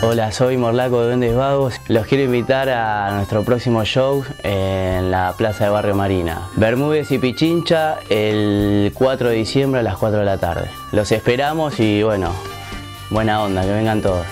Hola, soy Morlaco de Duendes Vagos. Los quiero invitar a nuestro próximo show eh, en la Plaza de Barrio Marina. Bermúdez y Pichincha el 4 de diciembre a las 4 de la tarde. Los esperamos y bueno, buena onda, que vengan todos.